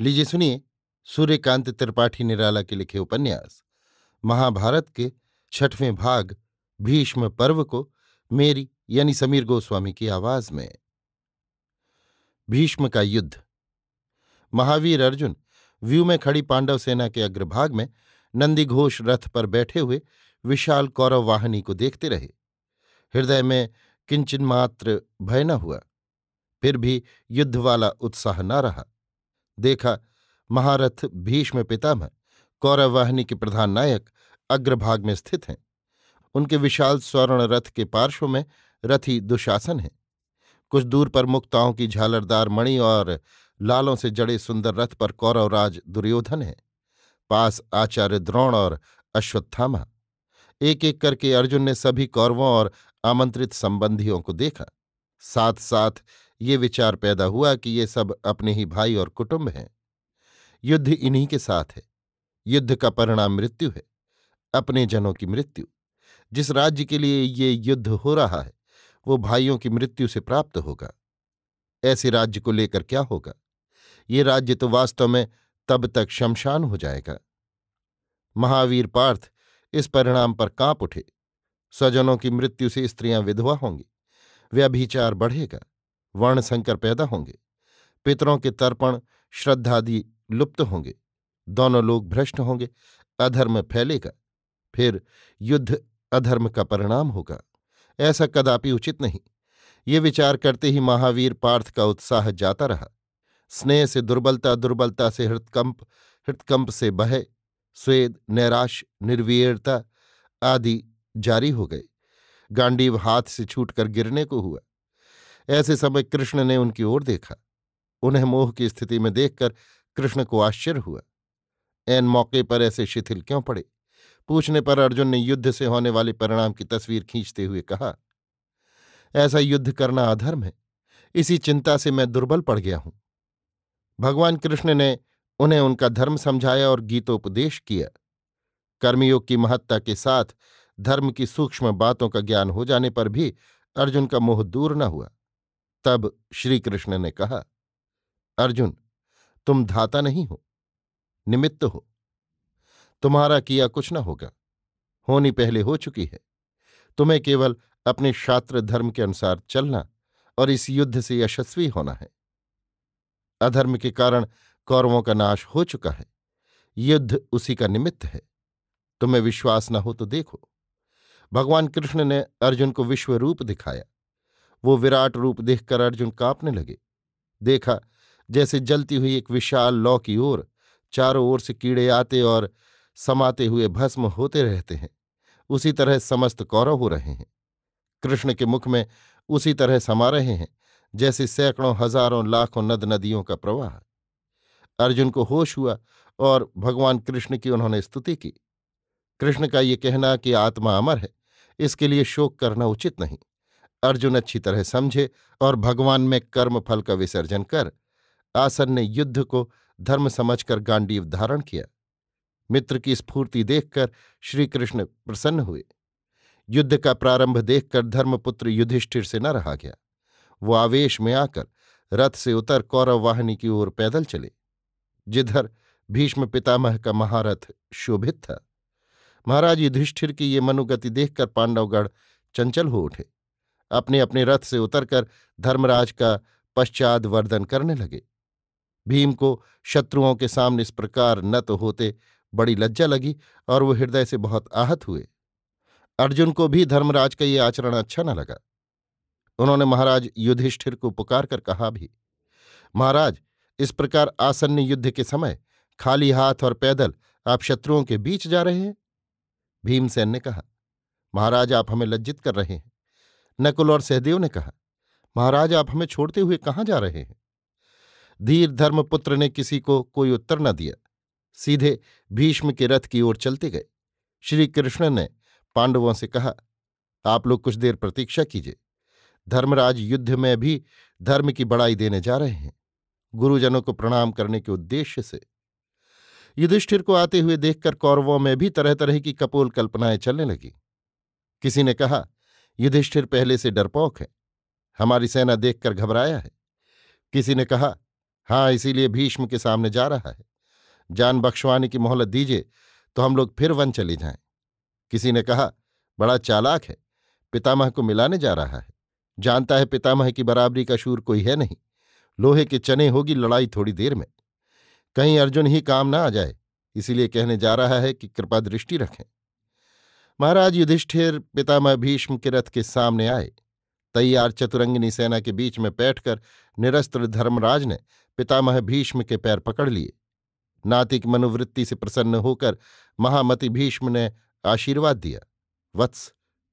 लीजिए सुनिए, सूर्यकांत त्रिपाठी निराला के लिखे उपन्यास। महाभारत के छठवें भाग, भीष्म पर्व को मेरी यानी समीर गोस्वामी की आवाज़ में। भीष्म का युद्ध। महावीर अर्जुन व्यू में खड़ी पांडव सेना के अग्रभाग में नंदीघोष रथ पर बैठे हुए विशाल कौरव वाहिनी को देखते रहे। हृदय में किंचन मात्र भय न हुआ। फिर भी युद्ध वाला उत्साह न रहा। देखा, महारथ भीष्म पितामह कौरव वाहिनी के प्रधान नायक, अग्रभाग में स्थित हैं। उनके विशाल स्वर्ण रथ के पार्श्व में रथी दुशासन है। कुछ दूर पर मुक्ताओं की झालरदार मणि और लालों से जड़े सुंदर रथ पर कौरवराज दुर्योधन है। पास आचार्य द्रोण और अश्वत्थामा। एक एक करके अर्जुन ने सभी कौरवों और आमंत्रित संबंधियों को देखा। साथ साथ ये विचार पैदा हुआ कि ये सब अपने ही भाई और कुटुंब हैं। युद्ध इन्हीं के साथ है। युद्ध का परिणाम मृत्यु है, अपने जनों की मृत्यु। जिस राज्य के लिए ये युद्ध हो रहा है, वो भाइयों की मृत्यु से प्राप्त होगा। ऐसे राज्य को लेकर क्या होगा? ये राज्य तो वास्तव में तब तक शमशान हो जाएगा। महावीर पार्थ इस परिणाम पर काँप उठे। स्वजनों की मृत्यु से स्त्रियाँ विधवा होंगी। व्यभिचार बढ़ेगा। वर्ण संकर पैदा होंगे। पितरों के तर्पण श्रद्धादि लुप्त होंगे। दोनों लोग भ्रष्ट होंगे, अधर्म फैलेगा, फिर युद्ध अधर्म का परिणाम होगा। ऐसा कदापि उचित नहीं। ये विचार करते ही महावीर पार्थ का उत्साह जाता रहा। स्नेह से दुर्बलता दुर्बलता से हृतकंप हृतकंप से बहे स्वेद, नैराश, निर्वीरता आदि जारी हो गए। गांडीव हाथ से छूटकर गिरने को हुआ। ऐसे समय कृष्ण ने उनकी ओर देखा। उन्हें मोह की स्थिति में देखकर कृष्ण को आश्चर्य हुआ। एन मौके पर ऐसे शिथिल क्यों पड़े? पूछने पर अर्जुन ने युद्ध से होने वाले परिणाम की तस्वीर खींचते हुए कहा, ऐसा युद्ध करना अधर्म है। इसी चिंता से मैं दुर्बल पड़ गया हूँ। भगवान कृष्ण ने उन्हें उनका धर्म समझाया और गीतोपदेश किया। कर्मयोग की महत्ता के साथ धर्म की सूक्ष्म बातों का ज्ञान हो जाने पर भी अर्जुन का मोह दूर न हुआ। तब श्रीकृष्ण ने कहा, अर्जुन, तुम धाता नहीं हो, निमित्त हो। तुम्हारा किया कुछ न होगा। होनी पहले हो चुकी है। तुम्हें केवल अपने शास्त्र धर्म के अनुसार चलना और इस युद्ध से यशस्वी होना है। अधर्म के कारण कौरवों का नाश हो चुका है। युद्ध उसी का निमित्त है। तुम्हें विश्वास न हो तो देखो। भगवान कृष्ण ने अर्जुन को विश्व रूप दिखाया। वो विराट रूप देखकर अर्जुन कांपने लगे। देखा, जैसे जलती हुई एक विशाल लौ की ओर चारों ओर से कीड़े आते और समाते हुए भस्म होते रहते हैं। उसी तरह समस्त कौरव हो रहे हैं। कृष्ण के मुख में उसी तरह समा रहे हैं, जैसे सैकड़ों, हज़ारों, लाखों नद नदियों का प्रवाह। अर्जुन को होश हुआ और भगवान कृष्ण की उन्होंने स्तुति की। कृष्ण का ये कहना कि आत्मा अमर है, इसके लिए शोक करना उचित नहीं। अर्जुन अच्छी तरह समझे और भगवान में कर्म फल का विसर्जन कर आसन ने युद्ध को धर्म समझकर गांडीव धारण किया। मित्र की स्फूर्ति देखकर श्रीकृष्ण प्रसन्न हुए। युद्ध का प्रारंभ देखकर धर्मपुत्र युधिष्ठिर से न रहा गया। वो आवेश में आकर रथ से उतर कौरव वाहिनी की ओर पैदल चले। जिधर भीष्म पितामह का महारथ शोभित था। महाराज युधिष्ठिर की ये मनुगति देखकर पांडवगढ़ चंचल हो उठे। अपने अपने रथ से उतरकर धर्मराज का पश्चाद वर्धन करने लगे। भीम को शत्रुओं के सामने इस प्रकार नत होते बड़ी लज्जा लगी और वो हृदय से बहुत आहत हुए। अर्जुन को भी धर्मराज का ये आचरण अच्छा न लगा। उन्होंने महाराज युधिष्ठिर को पुकार कर कहा भी, महाराज, इस प्रकार आसन्न युद्ध के समय खाली हाथ और पैदल आप शत्रुओं के बीच जा रहे हैं? भीमसेन ने कहा, महाराज, आप हमें लज्जित कर रहे हैं। नकुल और सहदेव ने कहा, महाराज, आप हमें छोड़ते हुए कहाँ जा रहे हैं? धीर धर्मपुत्र ने किसी को कोई उत्तर न दिया। सीधे भीष्म के रथ की ओर चलते गए। श्री कृष्ण ने पांडवों से कहा, आप लोग कुछ देर प्रतीक्षा कीजिए। धर्मराज युद्ध में भी धर्म की बड़ाई देने जा रहे हैं। गुरुजनों को प्रणाम करने के उद्देश्य से। युधिष्ठिर को आते हुए देखकर कौरवों में भी तरह तरह की कपोल कल्पनाएँ चलने लगी। किसी ने कहा युधिष्ठिर पहले से डरपोक है। हमारी सेना देखकर घबराया है। किसी ने कहा हाँ इसीलिए भीष्म के सामने जा रहा है। जान बख्शवाने की मोहलत दीजिए तो हम लोग फिर वन चले जाएँ। किसी ने कहा, बड़ा चालाक है। पितामह को मिलाने जा रहा है। जानता है पितामह की बराबरी का शूर कोई है नहीं। लोहे के चने होगी लड़ाई थोड़ी देर में। कहीं अर्जुन ही काम ना आ जाए, इसीलिए कहने जा रहा है कि कृपा दृष्टि रखें। महाराज युधिष्ठिर पितामह भीष्म के रथ के सामने आए। तैयार चतुरंगिनी सेना के बीच में बैठकर निरस्त्र धर्मराज ने पितामह भीष्म के पैर पकड़ लिए। नातिक मनोवृत्ति से प्रसन्न होकर महामति भीष्म ने आशीर्वाद दिया, वत्स,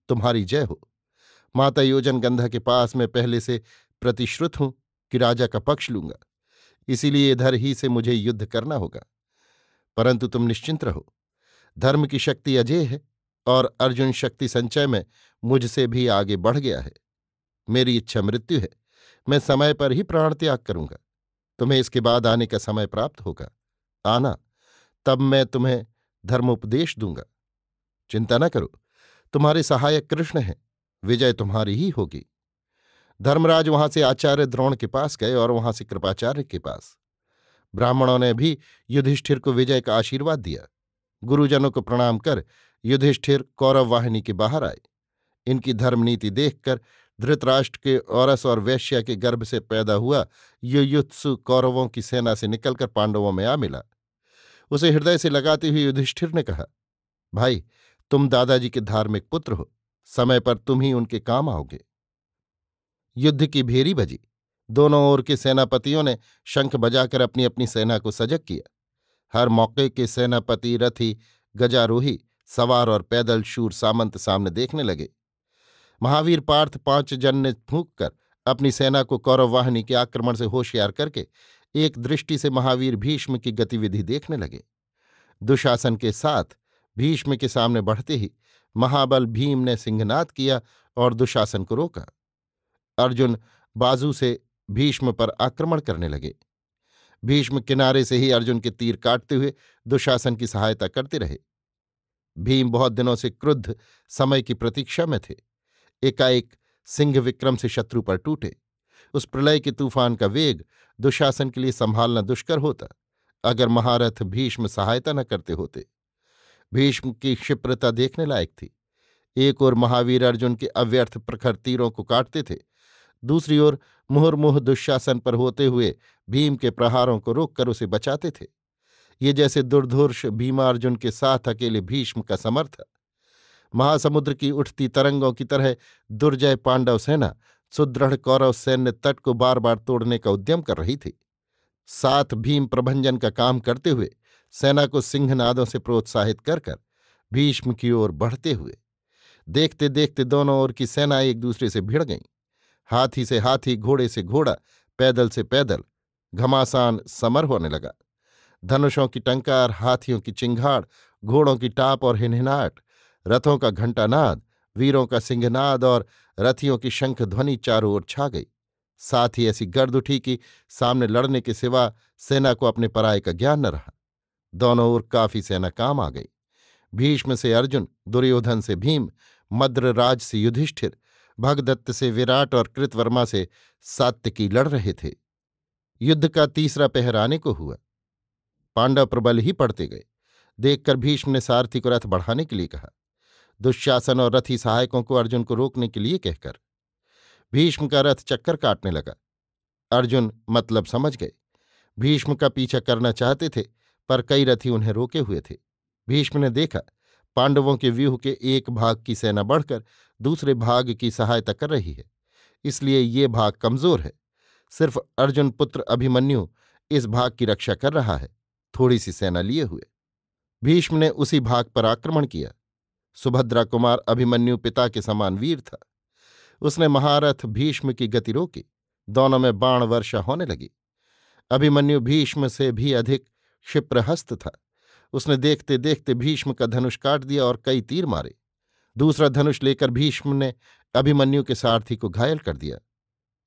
तुम्हारी जय हो। माता योजन गंधा के पास मैं पहले से प्रतिश्रुत हूँ कि राजा का पक्ष लूँगा। इसीलिए इधर ही से मुझे युद्ध करना होगा। परंतु तुम निश्चिंत रहो। धर्म की शक्ति अजय है। और अर्जुन शक्ति संचय में मुझसे भी आगे बढ़ गया है। मेरी इच्छा मृत्यु है। मैं समय पर ही प्राण त्याग करूँगा। तुम्हें इसके बाद आने का समय प्राप्त होगा। आना, तब मैं तुम्हें धर्मोपदेश दूँगा। चिंता न करो, तुम्हारे सहायक कृष्ण हैं, विजय तुम्हारी ही होगी। धर्मराज वहाँ से आचार्य द्रोण के पास गए और वहाँ से कृपाचार्य के पास। ब्राह्मणों ने भी युधिष्ठिर को विजय का आशीर्वाद दिया। गुरुजनों को प्रणाम कर युधिष्ठिर कौरव वाहिनी के बाहर आए। इनकी धर्मनीति देखकर धृतराष्ट्र के औरस और वैश्या के गर्भ से पैदा हुआ युयुत्सु कौरवों की सेना से निकलकर पांडवों में आ मिला। उसे हृदय से लगाते हुए युधिष्ठिर ने कहा, भाई, तुम दादाजी के धार्मिक पुत्र हो। समय पर तुम ही उनके काम आओगे। युद्ध की भेरी बजी। दोनों ओर के सेनापतियों ने शंख बजाकर अपनी अपनी सेना को सजग किया। हर मौके के सेनापति, रथी, गजारोही सवार और पैदल शूर सामंत सामने देखने लगे। महावीर पार्थ पाँच जन ने फूंक कर अपनी सेना को कौरव वाहिनी के आक्रमण से होशियार करके एक दृष्टि से महावीर भीष्म की गतिविधि देखने लगे। दुशासन के साथ भीष्म के सामने बढ़ते ही महाबल भीम ने सिंहनाद किया और दुशासन को रोका। अर्जुन बाजू से भीष्म पर आक्रमण करने लगे। भीष्म किनारे से ही अर्जुन के तीर काटते हुए दुशासन की सहायता करते रहे। भीम बहुत दिनों से क्रुद्ध समय की प्रतीक्षा में थे। एकाएक सिंह विक्रम से शत्रु पर टूटे। उस प्रलय के तूफ़ान का वेग दुशासन के लिए संभालना दुष्कर होता, अगर महारथ भीष्म सहायता न करते होते। भीष्म की क्षिप्रता देखने लायक थी। एक ओर महावीर अर्जुन के अव्यर्थ प्रखर तीरों को काटते थे, दूसरी ओर मुहुर्मुह दुशासन पर होते हुए भीम के प्रहारों को रोककर उसे बचाते थे। ये जैसे दुर्धुर्ष भीमार्जुन के साथ अकेले भीष्म का समर्थ। महासमुद्र की उठती तरंगों की तरह दुर्जय पांडव सेना, सुदृढ़ कौरव सैन्य तट को बार बार तोड़ने का उद्यम कर रही थी। साथ भीम प्रभंजन का काम करते हुए सेना को सिंहनादों से प्रोत्साहित कर कर भीष्म की ओर बढ़ते हुए देखते देखते दोनों ओर की सेना एक दूसरे से भिड़ गईं। हाथी से हाथी, घोड़े से घोड़ा, पैदल से पैदल घमासान समर होने लगा। धनुषों की टंकार, हाथियों की चिंघाड़ घोड़ों की टाप और हिनहिनाट, रथों का घंटानाद वीरों का सिंहनाद और रथियों की शंख ध्वनि चारों ओर छा गई। साथ ही ऐसी गर्द उठी कि सामने लड़ने के सिवा सेना को अपने पराये का ज्ञान न रहा। दोनों ओर काफ़ी सेना काम आ गई। भीष्म से अर्जुन, दुर्योधन से भीम, मद्रराज से युधिष्ठिर, भगदत्त से विराट और कृतवर्मा से सात्यकी लड़ रहे थे। युद्ध का तीसरा पहर आने को हुआ। पांडव प्रबल ही पड़ते गए। देखकर भीष्म ने सारथी को रथ बढ़ाने के लिए कहा। दुशासन और रथी सहायकों को अर्जुन को रोकने के लिए कहकर। भीष्म का रथ चक्कर काटने लगा। अर्जुन मतलब समझ गए। भीष्म का पीछा करना चाहते थे, पर कई रथी उन्हें रोके हुए थे। भीष्म ने देखा, पांडवों के व्यूह के एक भाग की सेना बढ़कर दूसरे भाग की सहायता कर रही है। इसलिए ये भाग कमज़ोर है। सिर्फ़ अर्जुन पुत्र अभिमन्यु इस भाग की रक्षा कर रहा है। थोड़ी सी सेना लिए हुए। भीष्म ने उसी भाग पर आक्रमण किया। सुभद्रा कुमार अभिमन्यु पिता के समान वीर था। उसने महारथ भीष्म की गति रोकी। दोनों में बाण वर्षा होने लगी। अभिमन्यु भीष्म से भी अधिक क्षिप्रहस्त था। उसने देखते देखते भीष्म का धनुष काट दिया और कई तीर मारे। दूसरा धनुष लेकर भीष्म ने अभिमन्यु के सारथी को घायल कर दिया।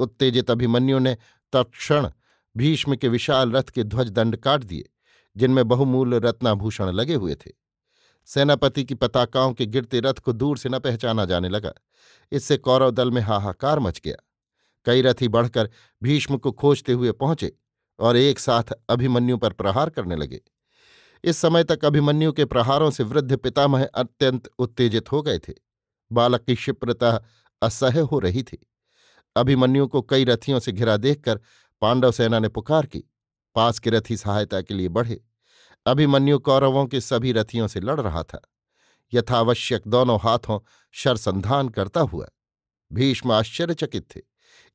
उत्तेजित अभिमन्यु ने तत्क्षण भीष्म के विशाल रथ के ध्वज दंड काट दिए। जिनमें बहुमूल्य रत्नाभूषण लगे हुए थे। सेनापति की पताकाओं के गिरते रथ को दूर से न पहचाना जाने लगा। इससे कौरव दल में हाहाकार मच गया। कई रथी बढ़कर भीष्म को खोजते हुए पहुँचे और एक साथ अभिमन्यु पर प्रहार करने लगे। इस समय तक अभिमन्यु के प्रहारों से वृद्ध पितामह अत्यंत उत्तेजित हो गए थे। बालक की क्षिप्रता असह्य हो रही थी। अभिमन्यु को कई रथियों से घिरा देखकर पांडव सेना ने पुकार की। पास के रथी सहायता के लिए बढ़े। अभिमन्यु कौरवों के सभी रथियों से लड़ रहा था। यथावश्यक दोनों हाथों शरसंधान करता हुआ। भीष्म आश्चर्यचकित थे।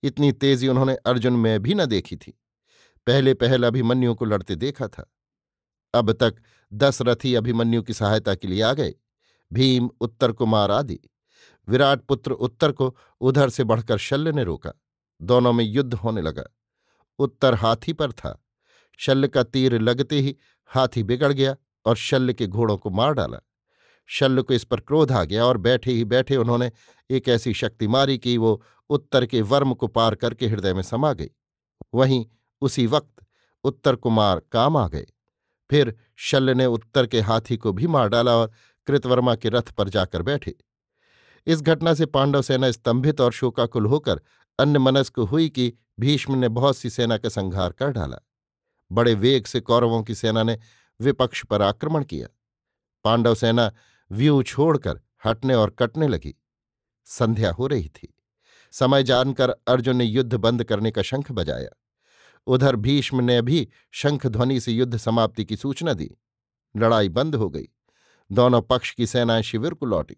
इतनी तेज़ी उन्होंने अर्जुन में भी न देखी थी। पहले पहल अभिमन्यु को लड़ते देखा था। अब तक दस रथी अभिमन्यु की सहायता के लिए आ गए। भीम उत्तर कुमार आदि। विराट पुत्र उत्तर को उधर से बढ़कर शल्य ने रोका। दोनों में युद्ध होने लगा। उत्तर हाथी पर था। शल्य का तीर लगते ही हाथी बिगड़ गया और शल्य के घोड़ों को मार डाला। शल्य को इस पर क्रोध आ गया और बैठे ही बैठे उन्होंने एक ऐसी शक्ति मारी कि वो उत्तर के वर्म को पार करके हृदय में समा गई। वहीं उसी वक्त उत्तर कुमार काम आ गए। फिर शल्य ने उत्तर के हाथी को भी मार डाला और कृतवर्मा के रथ पर जाकर बैठे। इस घटना से पांडव सेना स्तंभित और शोकाकुल होकर अन्य मनस्क हुई कि भीष्म ने बहुत सी सेना का संहार कर डाला। बड़े वेग से कौरवों की सेना ने विपक्ष पर आक्रमण किया। पांडव सेना व्यू छोड़कर हटने और कटने लगी। संध्या हो रही थी। समय जानकर अर्जुन ने युद्ध बंद करने का शंख बजाया। उधर भीष्म ने भी शंख ध्वनि से युद्ध समाप्ति की सूचना दी। लड़ाई बंद हो गई। दोनों पक्ष की सेनाएँ शिविर को लौटी।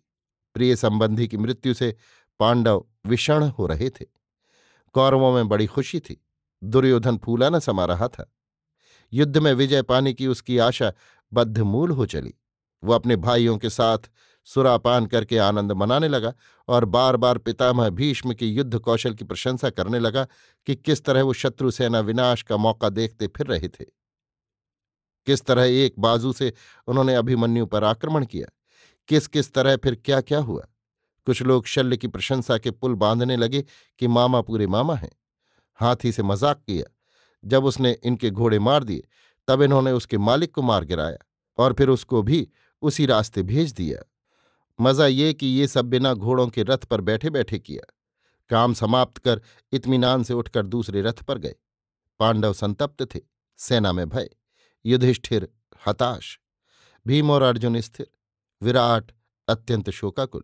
प्रिय संबंधी की मृत्यु से पांडव विषण हो रहे थे। कौरवों में बड़ी खुशी थी। दुर्योधन फूला न समा रहा था। युद्ध में विजय पाने की उसकी आशा बद्धमूल हो चली। वो अपने भाइयों के साथ सुरापान करके आनंद मनाने लगा और बार बार पितामह भीष्म के युद्ध कौशल की प्रशंसा करने लगा कि किस तरह वो शत्रु सेना विनाश का मौका देखते फिर रहे थे। किस तरह एक बाजू से उन्होंने अभिमन्यु पर आक्रमण किया? किस किस तरह फिर क्या क्या हुआ? कुछ लोग शल्य की प्रशंसा के पुल बांधने लगे कि मामा पूरे मामा हैं। हाथी से मज़ाक किया। जब उसने इनके घोड़े मार दिए, तब इन्होंने उसके मालिक को मार गिराया और फिर उसको भी उसी रास्ते भेज दिया। मज़ा ये कि ये सब बिना घोड़ों के रथ पर बैठे बैठे किया। काम समाप्त कर इत्मीनान से उठकर दूसरे रथ पर गए। पांडव संतप्त थे, सेना में भय, युधिष्ठिर हताश, भीम और अर्जुन स्थिर, विराट अत्यंत शोकाकुल।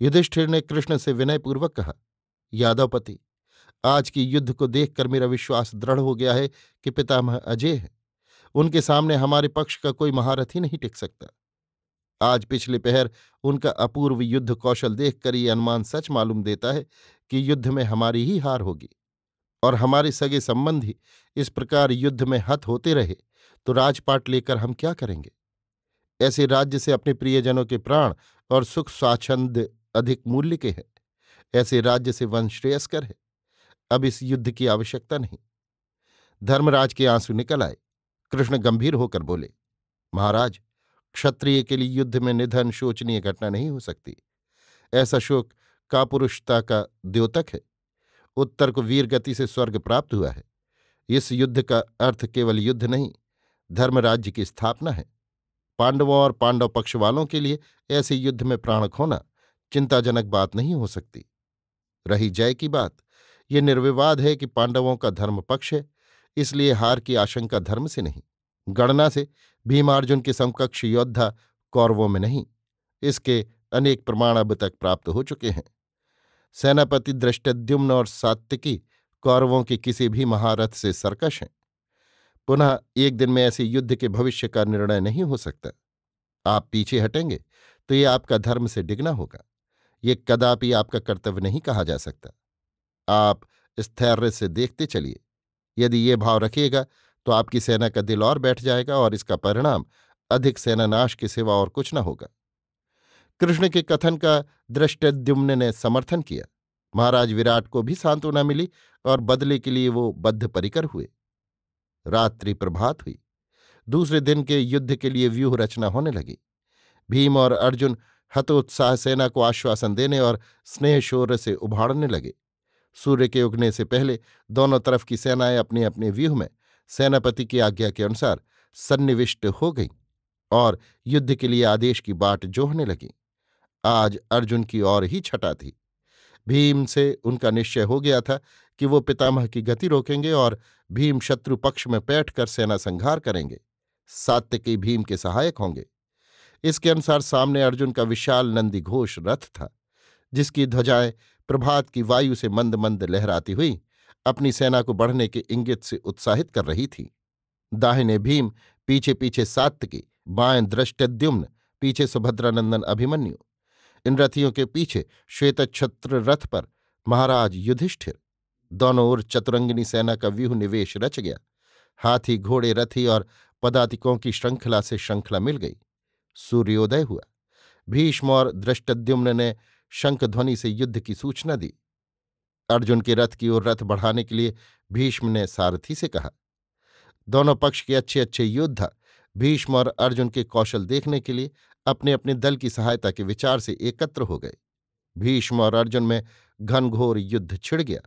युधिष्ठिर ने कृष्ण से विनयपूर्वक कहा, यादवपति आज की युद्ध को देखकर मेरा विश्वास दृढ़ हो गया है कि पितामह अजय है। उनके सामने हमारे पक्ष का कोई महारथी नहीं टिक सकता। आज पिछले पहर उनका अपूर्व युद्ध कौशल देखकर ये अनुमान सच मालूम देता है कि युद्ध में हमारी ही हार होगी। और हमारे सगे संबंधी इस प्रकार युद्ध में हत होते रहे तो राजपाट लेकर हम क्या करेंगे? ऐसे राज्य से अपने प्रियजनों के प्राण और सुख स्वाच्छंद अधिक मूल्य के हैं। ऐसे राज्य से वंश श्रेयस्कर है। अब इस युद्ध की आवश्यकता नहीं। धर्मराज के आँसू निकल आए। कृष्ण गंभीर होकर बोले, महाराज, क्षत्रिय के लिए युद्ध में निधन शोचनीय घटना नहीं हो सकती। ऐसा शोक कापुरुषता का द्योतक है। उत्तर को वीर गति से स्वर्ग प्राप्त हुआ है। इस युद्ध का अर्थ केवल युद्ध नहीं, धर्मराज्य की स्थापना है। पांडवों और पांडव पक्ष वालों के लिए ऐसे युद्ध में प्राण खोना चिंताजनक बात नहीं हो सकती। रही जय की बात। ये निर्विवाद है कि पांडवों का धर्म पक्ष है, इसलिए हार की आशंका धर्म से नहीं, गणना से भीमार्जुन के समकक्ष योद्धा कौरवों में नहीं, इसके अनेक प्रमाण अब तक प्राप्त हो चुके हैं। सेनापति दृष्टद्युम्न और सात्विकी कौरवों के किसी भी महारथ से सरकश हैं। पुनः एक दिन में ऐसे युद्ध के भविष्य का निर्णय नहीं हो सकता। आप पीछे हटेंगे तो ये आपका धर्म से डिगना होगा। ये कदापि आपका कर्तव्य नहीं कहा जा सकता। आप स्थैर्य से देखते चलिए। यदि ये भाव रखिएगा तो आपकी सेना का दिल और बैठ जाएगा और इसका परिणाम अधिक सेनानाश के सिवा और कुछ न होगा। कृष्ण के कथन का दृष्टद्युम्न ने समर्थन किया। महाराज विराट को भी सांत्वना मिली और बदले के लिए वो बद्ध परिकर हुए। रात्रि प्रभात हुई। दूसरे दिन के युद्ध के लिए व्यूह रचना होने लगी। भीम और अर्जुन हतोत्साह सेना को आश्वासन देने और स्नेह शौर्य से उभाड़ने लगे। सूर्य के उगने से पहले दोनों तरफ़ की सेनाएँ अपने अपने व्यूह में सेनापति की आज्ञा के अनुसार सन्निविष्ट हो गईं और युद्ध के लिए आदेश की बाट जोहने लगीं। आज अर्जुन की और ही छटा थी। भीम से उनका निश्चय हो गया था कि वो पितामह की गति रोकेंगे और भीम शत्रु पक्ष में बैठ कर सेना संहार करेंगे। सात्यकी भीम के सहायक होंगे। इसके अनुसार सामने अर्जुन का विशाल नंदी घोष रथ था, जिसकी ध्वजाएँ प्रभात की वायु से मंद मंद लहराती हुई अपनी सेना को बढ़ने के इंगित से उत्साहित कर रही थी। दाहिने भीम पीछे पीछे सात्यकी बाएँ दृष्टद्युम्न, पीछे सुभद्रानंदन अभिमन्यु। इन रथियों के पीछे श्वेतछत्र रथ पर महाराज युधिष्ठिर। दोनों ओर चतुरंगिनी सेना का व्यूह निवेश रच गया। हाथी, घोड़े, रथी और पदातिकों की श्रृंखला से श्रृंखला मिल गई। सूर्योदय हुआ। भीष्म और दृष्टद्युम्न ने शंख ध्वनि से युद्ध की सूचना दी। अर्जुन के रथ की ओर रथ बढ़ाने के लिए भीष्म ने सारथी से कहा, दोनों पक्ष के अच्छे अच्छे योद्धा भीष्म और अर्जुन के कौशल देखने के लिए अपने अपने दल की सहायता के विचार से एकत्र हो गए। भीष्म और अर्जुन में घनघोर युद्ध छिड़ गया।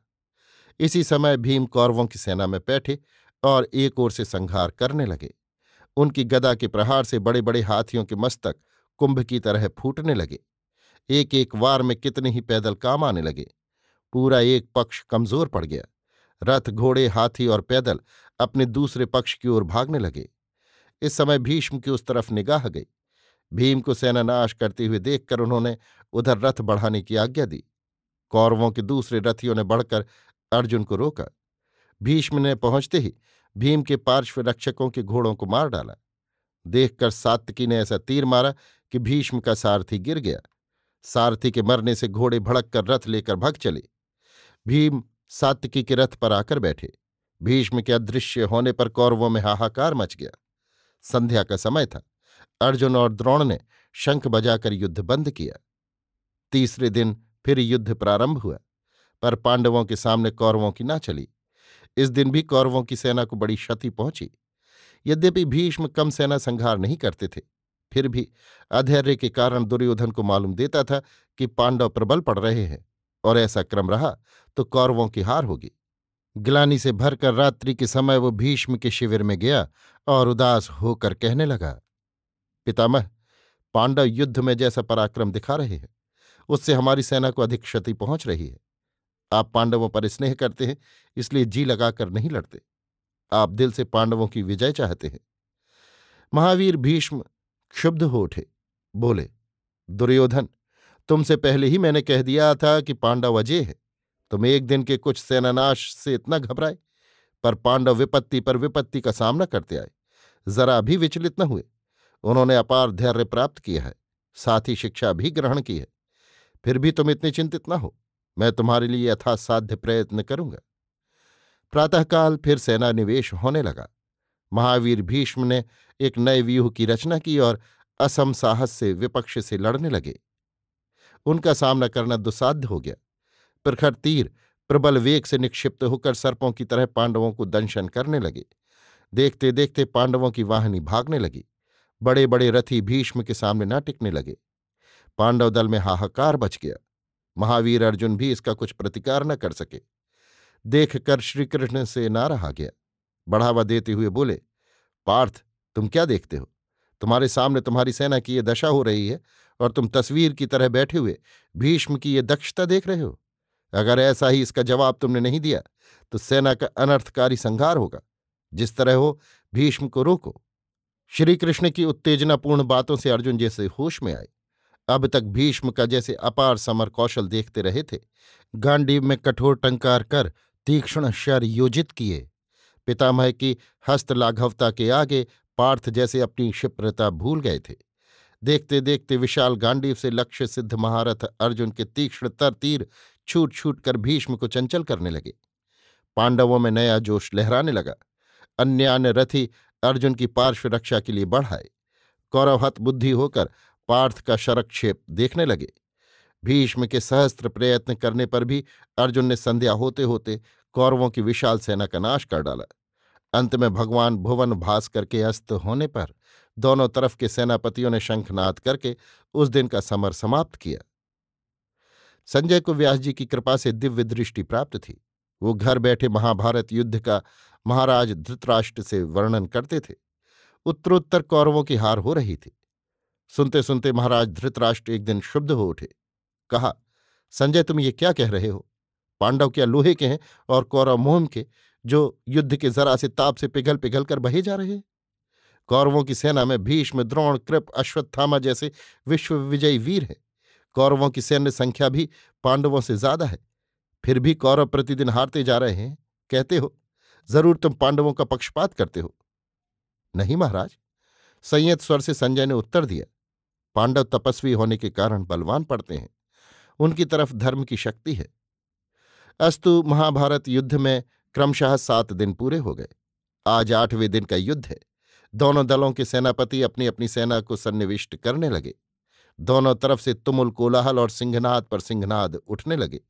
इसी समय भीम कौरवों की सेना में बैठे और एक ओर से संहार करने लगे। उनकी गदा के प्रहार से बड़े बड़े हाथियों के मस्तक कुंभ की तरह फूटने लगे। एक एक वार में कितने ही पैदल काम आने लगे। पूरा एक पक्ष कमज़ोर पड़ गया। रथ, घोड़े, हाथी और पैदल अपने दूसरे पक्ष की ओर भागने लगे। इस समय भीष्म की उस तरफ़ निगाह गई। भीम को सेना नाश करते हुए देखकर उन्होंने उधर रथ बढ़ाने की आज्ञा दी। कौरवों के दूसरे रथियों ने बढ़कर अर्जुन को रोका। भीष्म ने पहुँचते ही भीम के पार्श्व रक्षकों के घोड़ों को मार डाला। देखकर सात्विकी ने ऐसा तीर मारा कि भीष्म का सारथी गिर गया। सारथी के मरने से घोड़े भड़क कर रथ लेकर भग चले। भीम सात्विकी के रथ पर आकर बैठे। भीष्म के अदृश्य होने पर कौरवों में हाहाकार मच गया। संध्या का समय था। अर्जुन और द्रोण ने शंख बजाकर युद्ध बंद किया। तीसरे दिन फिर युद्ध प्रारंभ हुआ, पर पांडवों के सामने कौरवों की ना चली। इस दिन भी कौरवों की सेना को बड़ी क्षति पहुँची। यद्यपि भीष्म कम सेना संहार नहीं करते थे फिर भी अधैर्य के कारण दुर्योधन को मालूम देता था कि पांडव प्रबल पड़ रहे हैं और ऐसा क्रम रहा तो कौरवों की हार होगी। ग्लानी से भरकर रात्रि के समय वो भीष्म के शिविर में गया और उदास होकर कहने लगा, पितामह, पांडव युद्ध में जैसा पराक्रम दिखा रहे हैं, उससे हमारी सेना को अधिक क्षति पहुँच रही है। आप पांडवों पर स्नेह करते हैं, इसलिए जी लगाकर नहीं लड़ते। आप दिल से पांडवों की विजय चाहते हैं। महावीर भीष्म क्षुब्ध हो उठे। बोले, दुर्योधन, तुमसे पहले ही मैंने कह दिया था कि पांडव अजय है। तुम एक दिन के कुछ सेनानाश से इतना घबराए, पर पांडव विपत्ति पर विपत्ति का सामना करते आए। जरा भी विचलित न हुए। उन्होंने अपार धैर्य प्राप्त किया है, साथ ही शिक्षा भी ग्रहण की है। फिर भी तुम इतने चिंतित न हो। मैं तुम्हारे लिए यथासाध्य प्रयत्न करूँगा। प्रातःकाल फिर सेना निवेश होने लगा। महावीर भीष्म ने एक नए व्यूह की रचना की और असम साहस से विपक्ष से लड़ने लगे। उनका सामना करना दुसाध्य हो गया। प्रखर तीर, प्रबल वेग से निक्षिप्त होकर सर्पों की तरह पांडवों को दंशन करने लगे। देखते देखते पांडवों की वाहनी भागने लगी। बड़े बड़े रथी भीष्म के सामने ना टिकने लगे। पांडव दल में हाहाकार बच गया। महावीर अर्जुन भी इसका कुछ प्रतिकार न कर सके। देखकर श्रीकृष्ण से ना रहा गया। बढ़ावा देते हुए बोले, पार्थ, तुम क्या देखते हो? तुम्हारे सामने तुम्हारी सेना की ये दशा हो रही है और तुम तस्वीर की तरह बैठे हुए भीष्म की ये दक्षता देख रहे हो। अगर ऐसा ही इसका जवाब तुमने नहीं दिया तो सेना का अनर्थकारी संहार होगा। जिस तरह हो, भीष्म को रोको। श्रीकृष्ण की उत्तेजनापूर्ण बातों से अर्जुन जैसे होश में आए। अब तक भीष्म का जैसे अपार समर कौशल देखते रहे थे। गांडीव में कठोर टंकार कर तीक्ष्ण शर योजित किए। पितामह की हस्तलाघवता के आगे पार्थ जैसे अपनी क्षिप्रता भूल गए थे। देखते देखते विशाल गांडीव से लक्ष्य सिद्ध महारथ अर्जुन के तीक्ष्ण तर तीर छूट छूट कर भीष्म को चंचल करने लगे। पांडवों में नया जोश लहराने लगा। अन्य अन्य रथी अर्जुन की पार्श्व रक्षा के लिए बढ़ाए। कौरवहत बुद्धि होकर पार्थ का शरक्षेप देखने लगे। भीष्म के सहस्त्र प्रयत्न करने पर भी अर्जुन ने संध्या होते होते कौरवों की विशाल सेना का नाश कर डाला। अंत में भगवान भुवन भास करके अस्त होने पर दोनों तरफ़ के सेनापतियों ने शंखनाद करके उस दिन का समर समाप्त किया। संजय को व्यास जी की कृपा से दिव्य दृष्टि प्राप्त थी। वो घर बैठे महाभारत युद्ध का महाराज धृतराष्ट्र से वर्णन करते थे। उत्तरोत्तर कौरवों की हार हो रही थी। सुनते सुनते महाराज धृतराष्ट्र एक दिन शुद्ध हो उठे। कहा, संजय, तुम ये क्या कह रहे हो? पांडव क्या लोहे के हैं और कौरव मोहम के, जो युद्ध के जरा से ताप से पिघल पिघल कर बहे जा रहे हैं। कौरवों की सेना में भीष्म, द्रोण, कृप, अश्वत्थामा जैसे विश्व विजयी वीर हैं। कौरवों की सैन्य संख्या भी पांडवों से ज़्यादा है। फिर भी कौरव प्रतिदिन हारते जा रहे हैं। कहते हो, ज़रूर तुम पांडवों का पक्षपात करते हो। नहीं महाराज। संयत स्वर से संजय ने उत्तर दिया, पांडव तपस्वी होने के कारण बलवान पड़ते हैं। उनकी तरफ़ धर्म की शक्ति है। अस्तु महाभारत युद्ध में क्रमशः सात दिन पूरे हो गए। आज आठवें दिन का युद्ध है। दोनों दलों के सेनापति अपनी अपनी सेना को सन्निविष्ट करने लगे। दोनों तरफ़ से तुमुल कोलाहल और सिंहनाद पर सिंहनाद उठने लगे।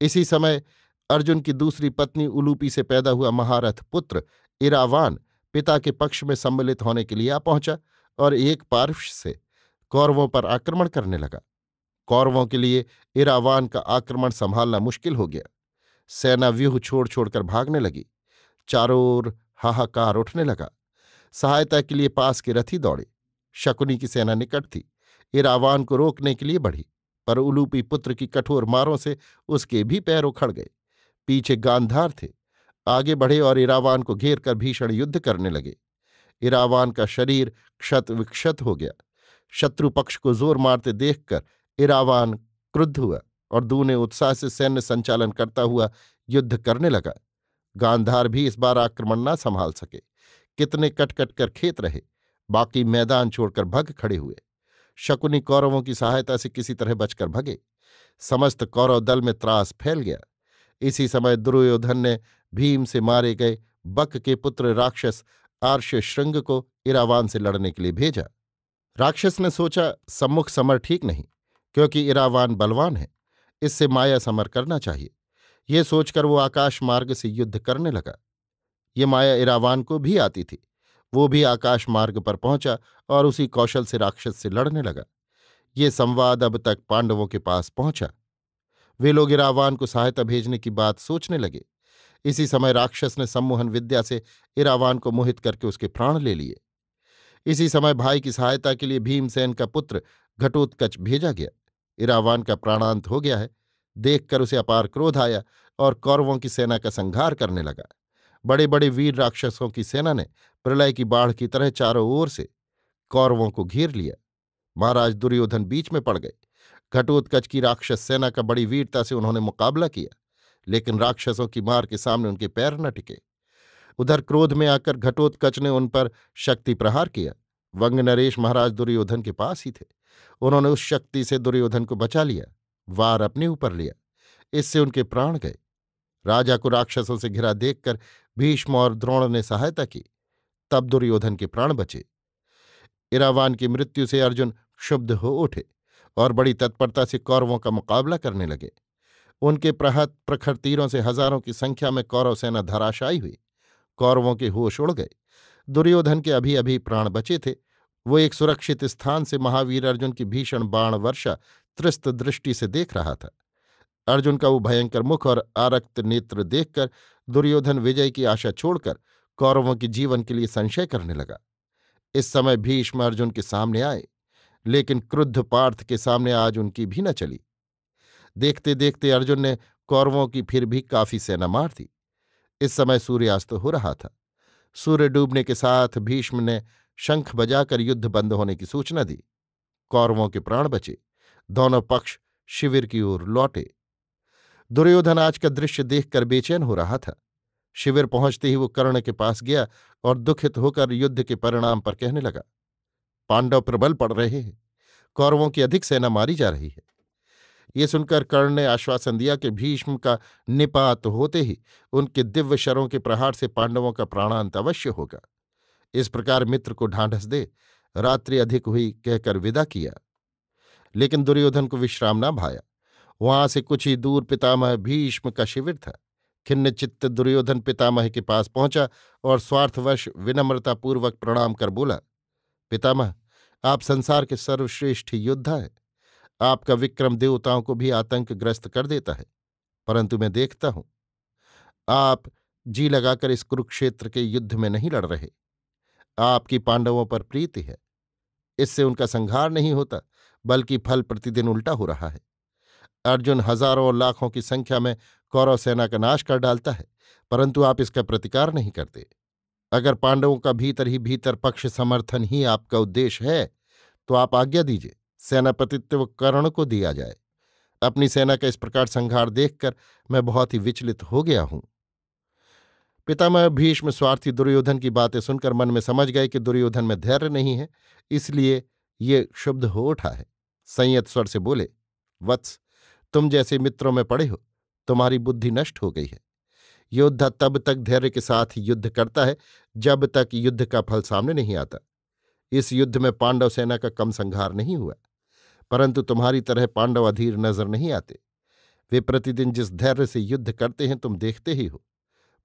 इसी समय अर्जुन की दूसरी पत्नी उलूपी से पैदा हुआ महारथ पुत्र इरावान पिता के पक्ष में सम्मिलित होने के लिए आ पहुँचा और एक पार्श से कौरवों पर आक्रमण करने लगा। कौरवों के लिए इरावान का आक्रमण संभालना मुश्किल हो गया। सेना व्यूह छोड़ छोड़कर भागने लगी। चारों ओर हाहाकार उठने लगा। सहायता के लिए पास के रथी दौड़े। शकुनी की सेना निकट थी। इरावान को रोकने के लिए बढ़ी, पर उलूपी पुत्र की कठोर मारों से उसके भी पैर उखड़ गए। पीछे गांधार थे। आगे बढ़े और इरावान को घेर कर भीषण युद्ध करने लगे। इरावान का शरीर क्षत विक्षत हो गया। शत्रु पक्ष को ज़ोर मारते देखकर इरावान क्रुद्ध हुआ और दूने उत्साह से सैन्य संचालन करता हुआ युद्ध करने लगा। गांधार भी इस बार आक्रमण न संभाल सके। कितने कटकट कर खेत रहे, बाकी मैदान छोड़कर भग खड़े हुए। शकुनी कौरवों की सहायता से किसी तरह बचकर भगे। समस्त कौरव दल में त्रास फैल गया। इसी समय दुर्योधन ने भीम से मारे गए बक के पुत्र राक्षस आर्ष श्रृंग को इरावान से लड़ने के लिए भेजा। राक्षस ने सोचा, सम्मुख समर ठीक नहीं। क्योंकि इरावान बलवान है, इससे माया समर करना चाहिए। ये सोचकर वो आकाश मार्ग से युद्ध करने लगा। ये माया इरावान को भी आती थी। वो भी आकाश मार्ग पर पहुँचा और उसी कौशल से राक्षस से लड़ने लगा। ये संवाद अब तक पांडवों के पास पहुँचा। वे लोग इरावान को सहायता भेजने की बात सोचने लगे। इसी समय राक्षस ने सम्मोहन विद्या से इरावान को मोहित करके उसके प्राण ले लिए। इसी समय भाई की सहायता के लिए भीमसेन का पुत्र घटोत्कच भेजा गया। इरावान का प्राणांत हो गया है। देखकर उसे अपार क्रोध आया और कौरवों की सेना का संहार करने लगा। बड़े बड़े वीर राक्षसों की सेना ने प्रलय की बाढ़ की तरह चारों ओर से कौरवों को घेर लिया। महाराज दुर्योधन बीच में पड़ गए। घटोत्कच की राक्षस सेना का बड़ी वीरता से उन्होंने मुकाबला किया, लेकिन राक्षसों की मार के सामने उनके पैर न टिके। उधर क्रोध में आकर घटोत्कच ने उन पर शक्ति प्रहार किया। वंग नरेश महाराज दुर्योधन के पास ही थे। उन्होंने उस शक्ति से दुर्योधन को बचा लिया, वार अपने ऊपर लिया, इससे उनके प्राण गए। राजा को राक्षसों से घिरा देखकर भीष्म और द्रोण ने सहायता की, तब दुर्योधन के प्राण बचे। इरावान की मृत्यु से अर्जुन क्षुब्ध हो उठे और बड़ी तत्परता से कौरवों का मुकाबला करने लगे। उनके प्रहत प्रखर तीरों से हज़ारों की संख्या में कौरव सेना धराशायी हुई। कौरवों के होश उड़ गए। दुर्योधन के अभी अभी प्राण बचे थे वो एक सुरक्षित स्थान से महावीर अर्जुन की भीषण बाण वर्षा त्रिस्त दृष्टि से देख रहा था। अर्जुन का वो भयंकर मुख और आरक्त नेत्र देखकर दुर्योधन विजय की आशा छोड़कर कौरवों के जीवन के लिए संशय करने लगा। इस समय भीष्म अर्जुन के सामने आए, लेकिन क्रुद्ध पार्थ के सामने आज उनकी भी न चली। देखते देखते अर्जुन ने कौरवों की फिर भी काफ़ी सेना मार दी। इस समय सूर्यास्त हो रहा था। सूर्य डूबने के साथ भीष्म ने शंख बजाकर युद्ध बंद होने की सूचना दी। कौरवों के प्राण बचे। दोनों पक्ष शिविर की ओर लौटे। दुर्योधन आज का दृश्य देखकर बेचैन हो रहा था। शिविर पहुँचते ही वो कर्ण के पास गया और दुखित होकर युद्ध के परिणाम पर कहने लगा, पांडव प्रबल पड़ रहे हैं। कौरवों की अधिक सेना मारी जा रही है। ये सुनकर कर्ण ने आश्वासन दिया कि भीष्म का निपात होते ही उनके दिव्य शरों के प्रहार से पांडवों का प्राणांत अवश्य होगा। इस प्रकार मित्र को ढांढस दे, रात्रि अधिक हुई कहकर विदा किया। लेकिन दुर्योधन को विश्राम न भाया। वहाँ से कुछ ही दूर पितामह भीष्म का शिविर था। खिन्न चित्त दुर्योधन पितामह के पास पहुँचा और स्वार्थवश विनम्रतापूर्वक प्रणाम कर बोला, पितामह, आप संसार के सर्वश्रेष्ठ योद्धा हैं। आपका विक्रम देवताओं को भी आतंकग्रस्त कर देता है, परंतु मैं देखता हूँ। आप जी लगाकर इस कुरुक्षेत्र के युद्ध में नहीं लड़ रहे। आपकी पांडवों पर प्रीति है। इससे उनका संहार नहीं होता, बल्कि फल प्रतिदिन उल्टा हो रहा है। अर्जुन हज़ारों और लाखों की संख्या में कौरव सेना का नाश कर डालता है, परंतु आप इसका प्रतिकार नहीं करते। अगर पांडवों का भीतर ही भीतर पक्ष समर्थन ही आपका उद्देश्य है तो आप आज्ञा दीजिए, सेनापतित्व कर्ण को दिया जाए। अपनी सेना का इस प्रकार संहार देखकर मैं बहुत ही विचलित हो गया हूँ। पितामह भीष्म स्वार्थी दुर्योधन की बातें सुनकर मन में समझ गए कि दुर्योधन में धैर्य नहीं है, इसलिए ये शुद्ध हो उठा है। संयत स्वर से बोले, वत्स, तुम जैसे मित्रों में पड़े हो, तुम्हारी बुद्धि नष्ट हो गई है। योद्धा तब तक धैर्य के साथ युद्ध करता है, जब तक युद्ध का फल सामने नहीं आता। इस युद्ध में पांडव सेना का कम संहार नहीं हुआ, परंतु तुम्हारी तरह पांडव अधीर नज़र नहीं आते। वे प्रतिदिन जिस धैर्य से युद्ध करते हैं, तुम देखते ही हो।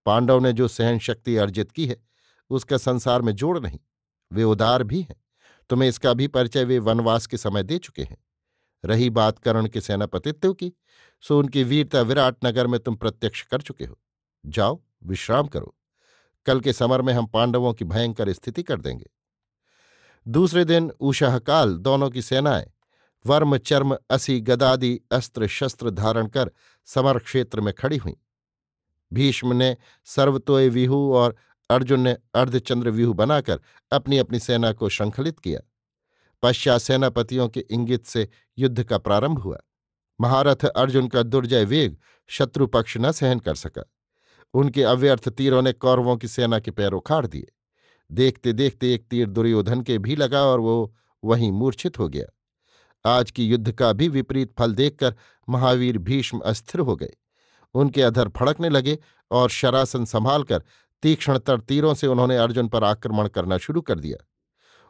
पांडव ने जो सहन शक्ति अर्जित की है, उसका संसार में जोड़ नहीं, वे उदार भी हैं। तुम्हें इसका भी परिचय वे वनवास के समय दे चुके हैं। रही बात कर्ण के सेनापतित्व की, सो उनकी वीरता विराट नगर में तुम प्रत्यक्ष कर चुके हो। जाओ, विश्राम करो। कल के समर में हम पांडवों की भयंकर स्थिति कर देंगे। दूसरे दिन उषाहकाल दोनों की सेनाएँ वर्म चर्म असी गदादि अस्त्र शस्त्र धारण कर समर क्षेत्र में खड़ी हुईं। भीष्म ने सर्वतोय व्यूह और अर्जुन ने अर्धचंद्र व्यूह बनाकर अपनी अपनी सेना को श्रृंखलित किया। पश्चात सेनापतियों के इंगित से युद्ध का प्रारंभ हुआ। महारथ अर्जुन का दुर्जय वेग शत्रु पक्ष न सहन कर सका। उनके अव्यर्थ तीरों ने कौरवों की सेना के पैर उखाड़ दिए। देखते देखते एक तीर दुर्योधन के भी लगा और वो वहीं मूर्छित हो गया। आज की युद्ध का भी विपरीत फल देखकर महावीर भीष्म अस्थिर हो गए। उनके अधर फड़कने लगे और शरासन संभालकर तीक्ष्णतर तीरों से उन्होंने अर्जुन पर आक्रमण करना शुरू कर दिया।